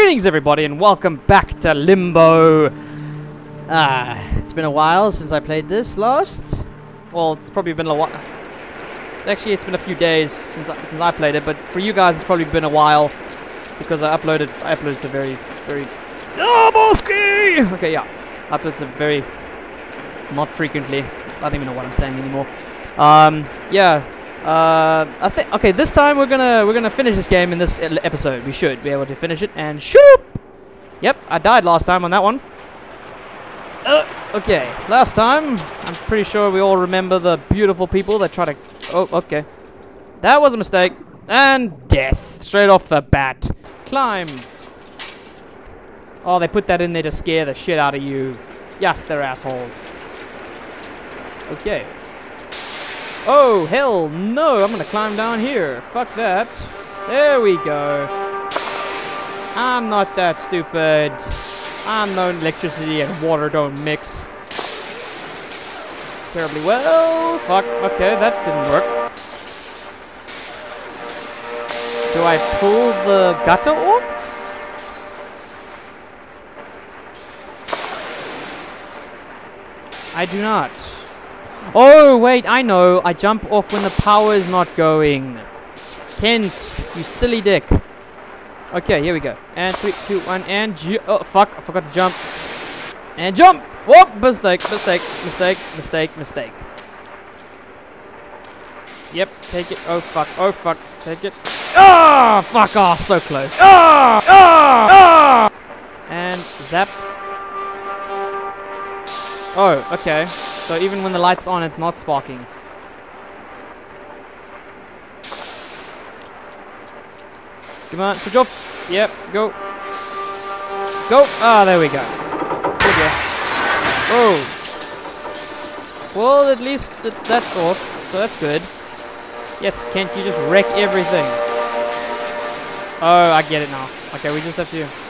Greetings, everybody, and welcome back to Limbo. Ah, it's been a while since I played this last. Well, it's probably been a while. It's actually it's been a few days since I, since I played it, but for you guys, it's probably been a while because I uploaded I uploaded a very very oh Bosky. Okay, yeah, I uploaded some very not frequently. I don't even know what I'm saying anymore. Um, yeah, uh, I think okay. This time we're gonna we're gonna finish this game in this episode. We should be able to finish it. And shoop. Yep, I died last time on that one. Uh, okay, last time I'm pretty sure we all remember the beautiful people that try to. Oh, okay. That was a mistake. And death straight off the bat. Climb. Oh, they put that in there to scare the shit out of you. Yes, they're assholes. Okay. Oh, hell no. I'm going to climb down here. Fuck that. There we go. I'm not that stupid. I know electricity and water don't mix terribly well. Fuck. Okay, that didn't work. Do I pull the gutter off? I do not. Oh, wait, I know. I jump off when the power is not going. Kent, you silly dick. Okay, here we go. And three, two, one, and oh fuck! I forgot to jump. And jump. Whoop! Mistake, mistake, mistake, mistake, mistake. Yep, take it. Oh fuck! Oh fuck! Take it. Ah! Fuck off! So close. Ah! Ah! Ah! And zap. Oh, okay. So even when the light's on, it's not sparking. Come on, switch off. Yep, go. Go. Ah, there we go. Oh. Well, at least th that's off, so that's good. Yes, can't you just wreck everything? Oh, I get it now. Okay, we just have to...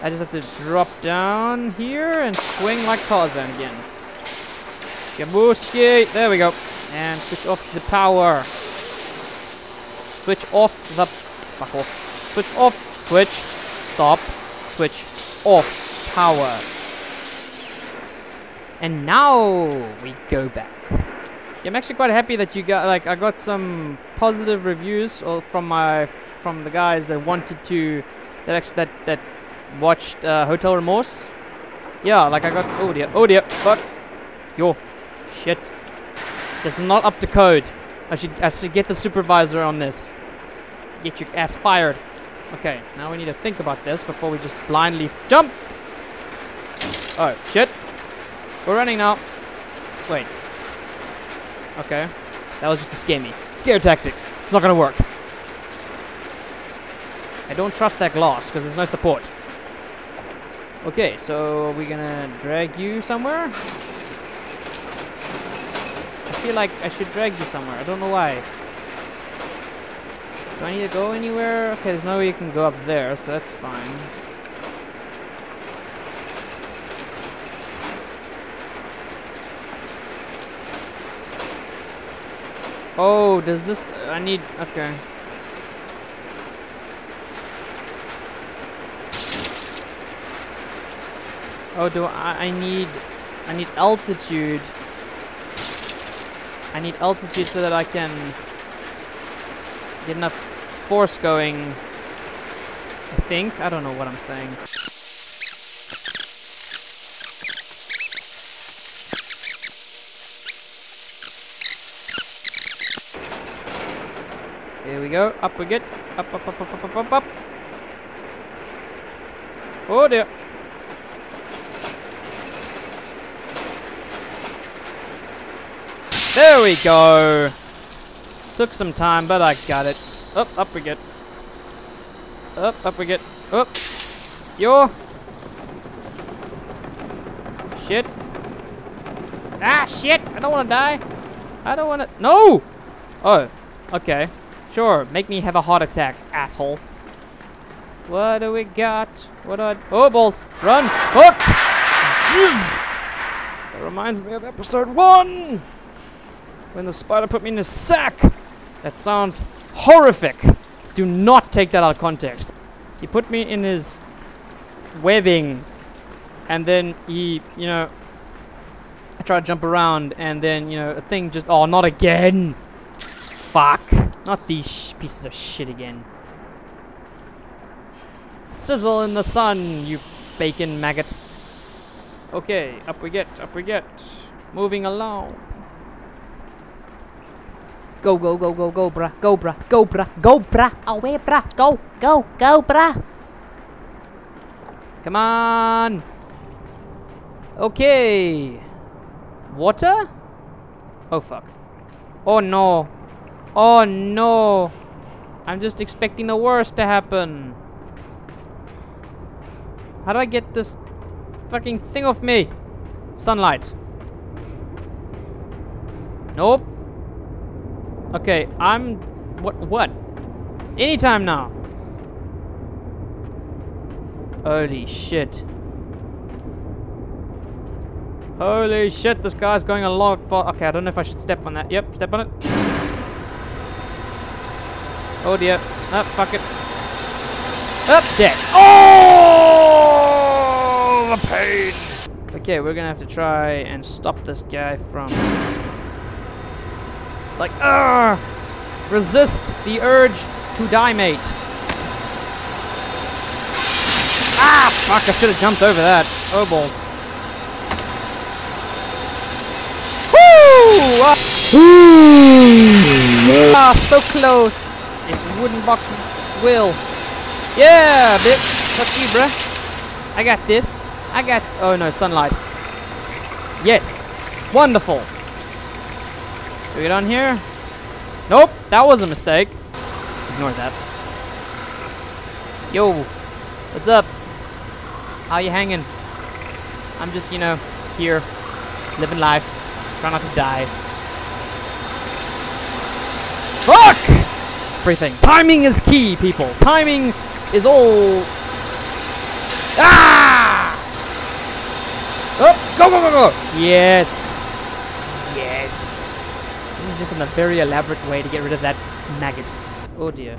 I just have to drop down here and swing like Tarzan again. Shabuski! There we go. And switch off the power. Switch off the... Fuck off. Switch off. Switch. Stop. Switch off. Power. And now we go back. Yeah, I'm actually quite happy that you got like I got some positive reviews or from my from the guys that wanted to that actually that that watched uh, Hotel Remorse. Yeah, like I got oh dear, oh dear, fuck, yo, shit. This is not up to code. I should I should get the supervisor on this. Get your ass fired. Okay, now we need to think about this before we just blindly jump. Oh shit, we're running now. Wait. Okay. That was just to scare me. Scare tactics. It's not gonna work. I don't trust that glass because there's no support. Okay, so are we gonna drag you somewhere? I feel like I should drag you somewhere. I don't know why. Do I need to go anywhere? Okay, there's no way you can go up there, so that's fine. Oh, does this... I need... Okay. Oh, do I... I need... I need altitude. I need altitude so that I can... Get enough force going. I think. I don't know what I'm saying. Here we go. Up we get. Up, up, up, up, up, up, up, up. Oh dear. There we go. Took some time, but I got it. Up, up we get. Up, up we get. Up. Yo. Shit. Ah, shit. I don't want to die. I don't want to. No. Oh. Okay. Sure, make me have a heart attack, asshole. What do we got? What I... Oh, balls! Run! Hook! Jizz! That reminds me of episode one! When the spider put me in a sack! That sounds horrific! Do not take that out of context. He put me in his webbing, and then he, you know, I tried to jump around, and then, you know, a thing just, oh, not again. Fuck. Not these pieces of shit again. Sizzle in the sun, you bacon maggot. Okay, up we get, up we get. Moving along. Go, go, go, go, go, bruh. Go, bruh. Go, bruh. Go, bruh. Away, bruh. Go, go, go, bruh. Come on. Okay. Water? Oh, fuck. Oh, no. Oh, no. I'm just expecting the worst to happen. How do I get this fucking thing off me? Sunlight. Nope. Okay, I'm... What? What? Anytime now. Holy shit. Holy shit, this guy's going a lot far. Okay, I don't know if I should step on that. Yep, step on it. Oh dear. Oh, fuck it. Up, dead. Oh, the pain. Okay, we're gonna have to try and stop this guy from like, ah! Resist the urge to die, mate. Ah! Fuck, I should have jumped over that. Oh, ball. Woo! Ah. ah, so close. It's wooden box will. Yeah, bitch. Fuck you, bruh. I got this. I got... Oh, no, sunlight. Yes. Wonderful. We get on here? Nope, that was a mistake. Ignore that. Yo, what's up? How you hanging? I'm just, you know, here, living life, trying not to die. Fuck! Everything. Timing is key, people. Timing is all... Ah! Oh, go, go, go, go! Yes! Just in a very elaborate way to get rid of that maggot. Oh dear.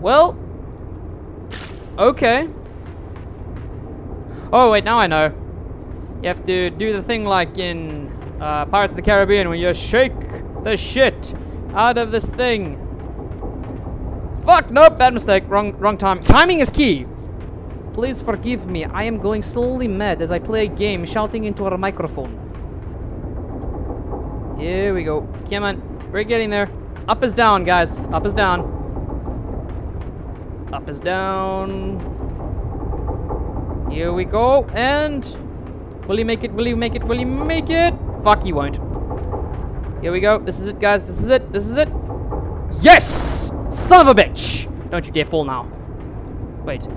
Well. Okay. Oh wait, now I know. You have to do the thing like in uh, Pirates of the Caribbean where you shake the shit out of this thing. Fuck, nope, bad mistake. Wrong, wrong time. Timing is key. Please forgive me. I am going slowly mad as I play a game shouting into a microphone. Here we go. Come on. We're getting there. Up is down, guys. Up is down. Up is down. Here we go. And... Will he make it? Will he make it? Will he make it? Fuck, he won't. Here we go. This is it, guys. This is it. This is it. Yes! Son of a bitch! Don't you dare fall now. Wait.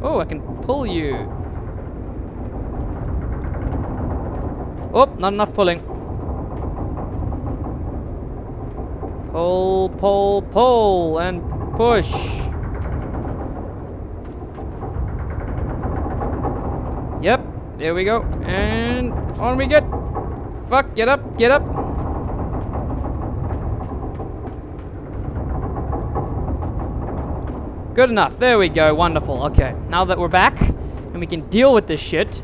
Oh, I can pull you. Oh, not enough pulling. Pull, pull, pull, and push. Yep, there we go. And on we get. Fuck, get up, get up. Good enough. There we go. Wonderful. Okay. Now that we're back and we can deal with this shit,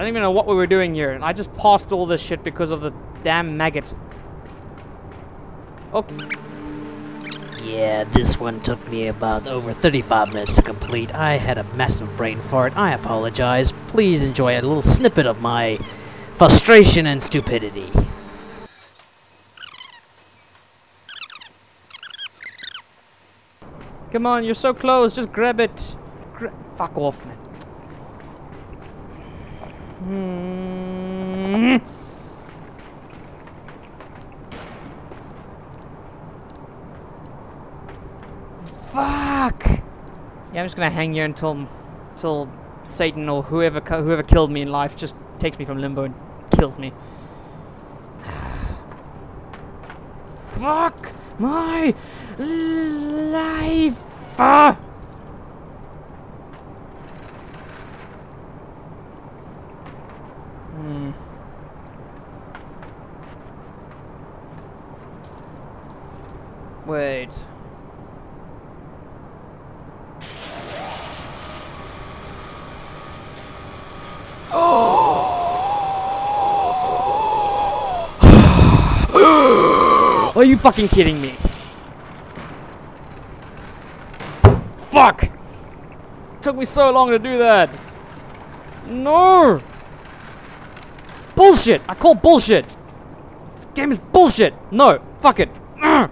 I don't even know what we were doing here. I just paused all this shit because of the damn maggot. Okay. Yeah, this one took me about over 35 minutes to complete. I had a massive brain fart. I apologize. Please enjoy a little snippet of my frustration and stupidity. Come on, you're so close. Just grab it. Gra Fuck off, man. Hmm. Fuck! Yeah, I'm just gonna hang here until, until Satan or whoever whoever killed me in life just takes me from limbo and kills me. Fuck my life! Ah! Wait. Are you fucking kidding me? Fuck! Took me so long to do that. No! Bullshit! I call bullshit! This game is bullshit! No! Fuck it! Ugh.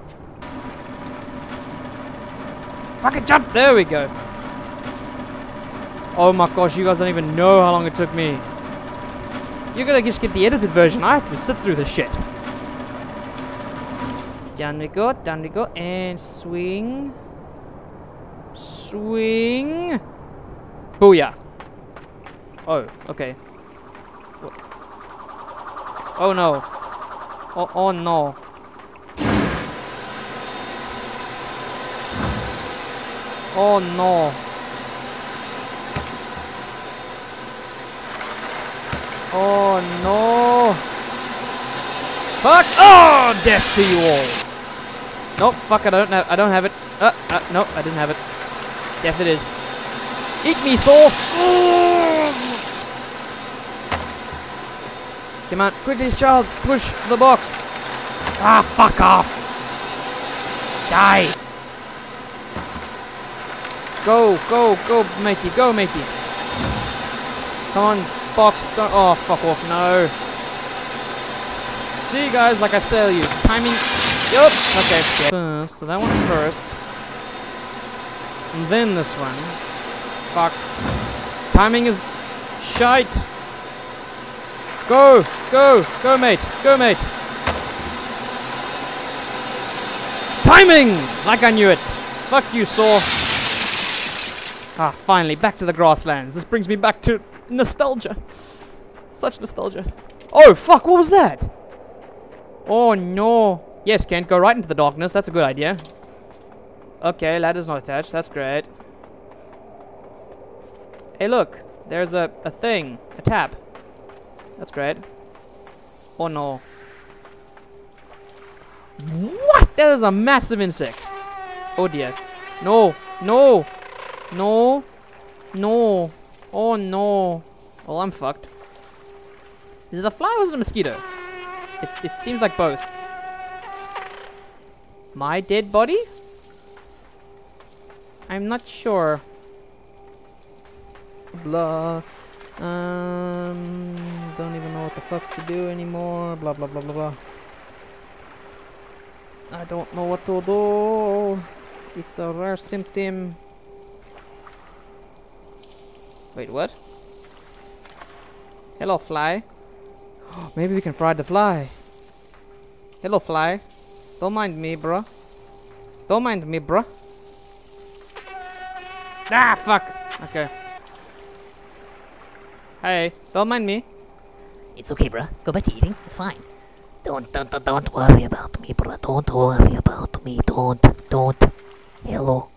Fucking jump! There we go. Oh my gosh, you guys don't even know how long it took me. You're gonna just get the edited version. I have to sit through this shit. Down we go, down we go, and swing. Swing. Booyah. Oh, okay. Oh no. Oh, oh no. Oh no. Oh no. Fuck! Oh, death to you all. Nope, fuck, I don't have, I don't have it. Uh, uh, nope, I didn't have it. Death it is. Eat me, Saw! Come on, quickly, child, push the box. Ah, fuck off. Die. Go, go, go, matey, go, matey. Come on, box, don't, oh, fuck off, no. See you guys, like I tell you, timing, yup, okay. First, so that one first. And then this one. Fuck. Timing is shite. Go, go, go, mate, go, mate. Timing! Like I knew it. Fuck you, Saw. Ah, finally, back to the grasslands. This brings me back to nostalgia. Such nostalgia. Oh, fuck, what was that? Oh, no. Yes, Kent, go right into the darkness. That's a good idea. Okay, ladder's not attached. That's great. Hey, look. There's a, a thing. A tab. That's great. Oh, no. What? That is a massive insect. Oh, dear. No. No. No. No. Oh, no. Well, I'm fucked. Is it a fly or is it a mosquito? It, it seems like both. My dead body? I'm not sure. Blah. Um, don't even know what the fuck to do anymore. Blah, blah, blah, blah, blah. I don't know what to do. It's a rare symptom. Wait, what? Hello, fly. Maybe we can fry the fly. Hello, fly. Don't mind me, bro. Don't mind me, bro. Ah, fuck. Okay. Hey, don't mind me. It's okay, bro. Go back to eating. It's fine. Don't, don't, don't, don't worry about me, bro. Don't worry about me. Don't, don't. Hello.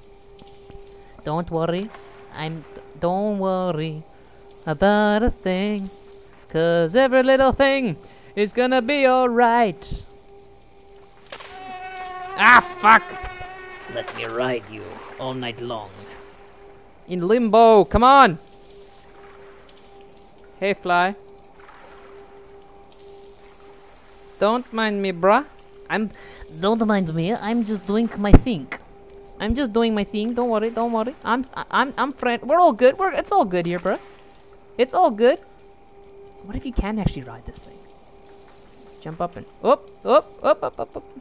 Don't worry. I'm. Don't worry about a thing. Cause every little thing is gonna be alright. Ah, fuck. Let me ride you all night long. In limbo, come on. Hey, fly. Don't mind me, bruh. I'm. Don't mind me. I'm just doing my thing. I'm just doing my thing. Don't worry. Don't worry. I'm. I- I'm. I'm friend. We're all good. We're. It's all good here, bruh. It's all good. What if you can actually ride this thing? Jump up and up, up, up, up, up, up.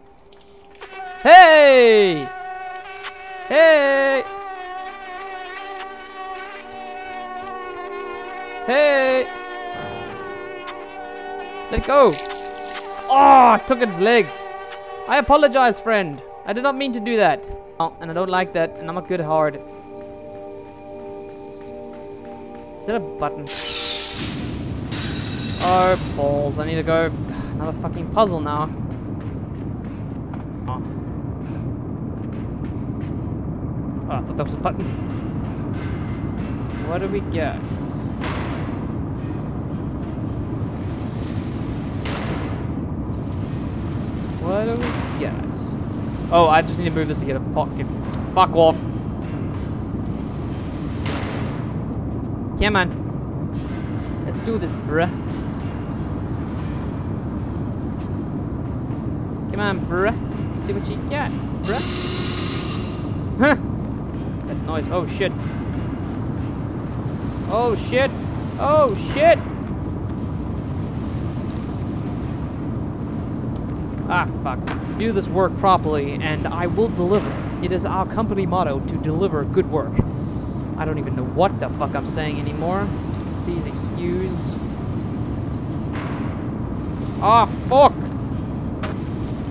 Hey! Hey! Hey! Let go! Oh, I took its leg. I apologize, friend. I did not mean to do that. Oh, and I don't like that, and I'm a good hard. Is that a button? Oh, balls. I need to go. Another fucking puzzle now. Oh. Oh, I thought that was a button. What do we get? What do we get? Oh, I just need to move this to get a pocket. Fuck off. Come on. Let's do this, bruh. Come on, bruh. See what you got, bruh. Noise. Oh, shit. Oh, shit. Oh, shit. Ah, fuck. Do this work properly, and I will deliver. It is our company motto to deliver good work. I don't even know what the fuck I'm saying anymore. Please excuse. Ah, fuck!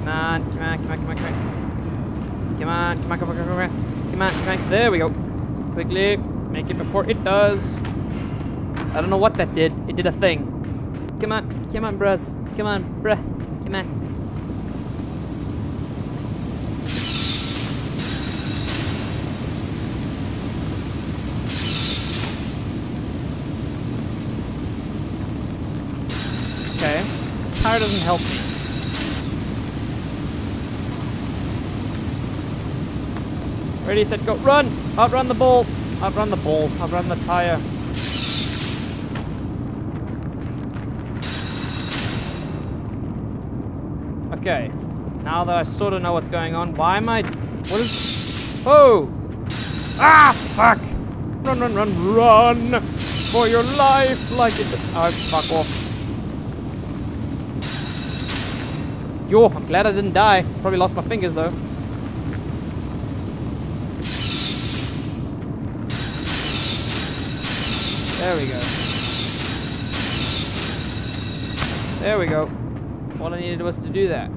Come on, come on, come on, come on, come on. Come on, come on, come on, come on, come on. Come on. There we go. Quickly, make it before it does. I don't know what that did. It did a thing. Come on, come on, bruh. Come on, bruh. Come on. Okay. This tire doesn't help me. Ready, set, go. Run! Outrun the bull! Outrun the bull. Outrun the tire. Okay. Now that I sort of know what's going on, why am I... What is... Oh! Ah, fuck! Run, run, run, run! For your life, like it... Oh, fuck off. Yo, I'm glad I didn't die. Probably lost my fingers, though. There we go. There we go. All I needed was to do that.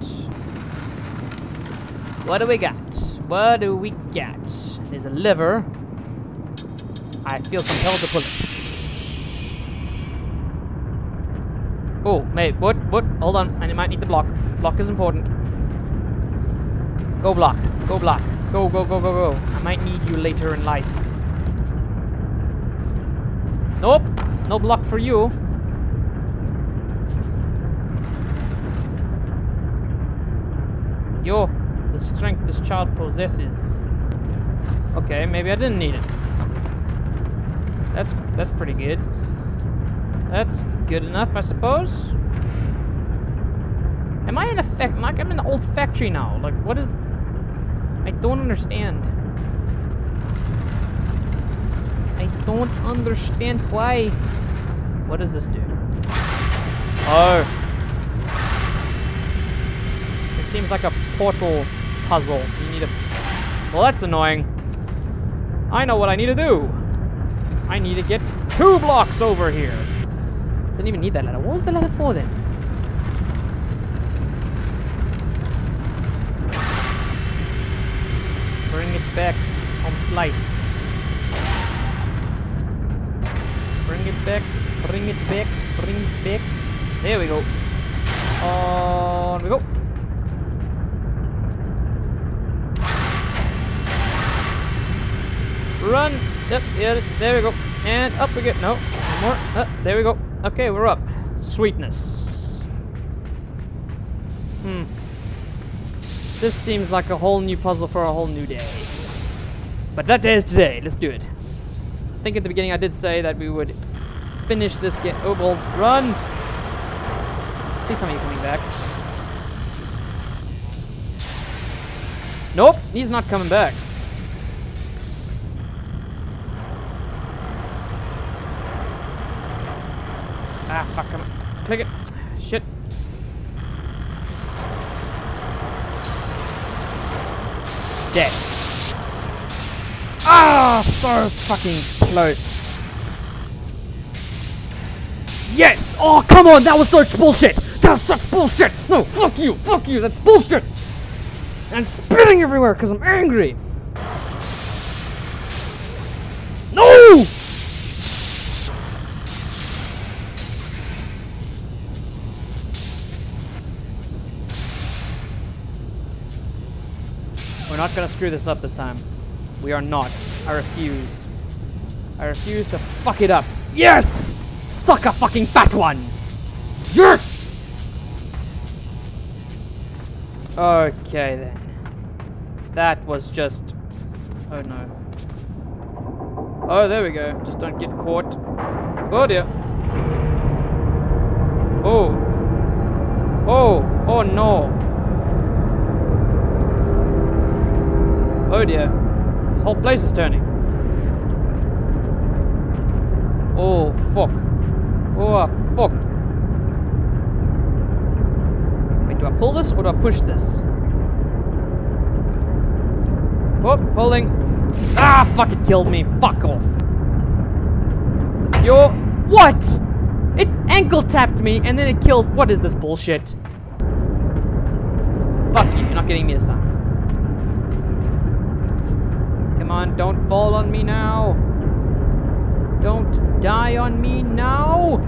What do we got? What do we got? There's a lever. I feel compelled to pull it. Oh, mate, what? What? Hold on. I might need the block. Block is important. Go block. Go block. Go, go, go, go, go. I might need you later in life. Nope. No block for you. Yo, the strength this child possesses. Okay, maybe I didn't need it. That's that's pretty good. That's good enough, I suppose. Am I in a fact like I'm in an old factory now? Like what is I don't understand. I don't understand why. What does this do? Oh. It seems like a portal puzzle. You need a... Well, that's annoying. I know what I need to do. I need to get two blocks over here. Didn't even need that ladder. What was the ladder for then? Bring it back on slice. Bring it back, bring it back, bring it back. There we go. On we go. Run! Yep, yeah, there we go. And up we get. No, one more. Up, there we go. Okay, we're up. Sweetness. Hmm. This seems like a whole new puzzle for a whole new day. But that day is today. Let's do it. I think at the beginning I did say that we would finish this game. Oh, balls. Run! Please tell me you're coming back. Nope, he's not coming back. Ah, fuck him. Click it. Shit. Dead. Ah, so fucking close. Yes! Oh, come on! That was such bullshit! That's such bullshit! No, fuck you! Fuck you! That's bullshit! And spitting everywhere because I'm angry! No! We're not gonna screw this up this time. We are not. I refuse. I refuse to fuck it up. Yes! Suck a fucking fat one! Yes! Okay then. That was just... Oh no. Oh, there we go. Just don't get caught. Oh dear. Oh. Oh. Oh no. Oh dear. This whole place is turning. Oh, fuck. Oh, fuck. Wait, do I pull this or do I push this? Oh, pulling. Ah, fuck, it killed me. Fuck off. Yo, what? It ankle tapped me and then it killed. What is this bullshit? Fuck you, you're not getting me this time. Come on, don't fall on me now. Don't die on me now.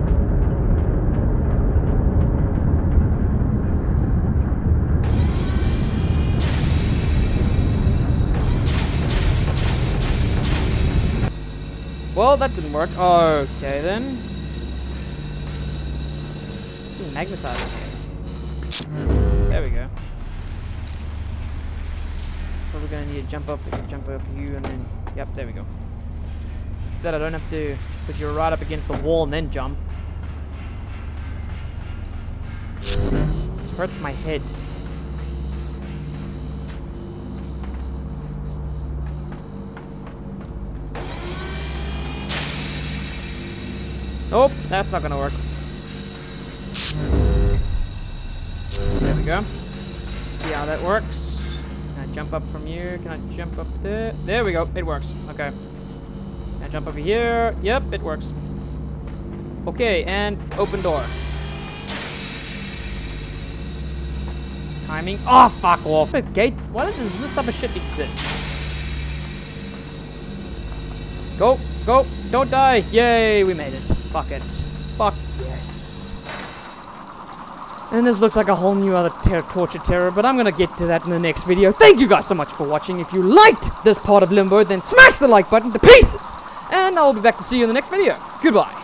Well, that didn't work. Okay, then. It's being magnetized. There we go. Probably gonna need to jump up, jump up you, and then, yep, there we go. That I don't have to put you right up against the wall and then jump. This hurts my head. Nope, that's not gonna work. There we go. See how that works. Can I jump up from here? Can I jump up there? There we go. It works. Okay. I jump over here? Yep, it works. Okay, and open door. Timing. Oh, fuck off. A gate. Why does this type of shit exist? Go, go, don't die. Yay, we made it. Fuck it. Fuck yes. And this looks like a whole new other ter torture terror, but I'm gonna get to that in the next video. Thank you guys so much for watching. If you liked this part of Limbo, then smash the like button to pieces. And I'll be back to see you in the next video. Goodbye.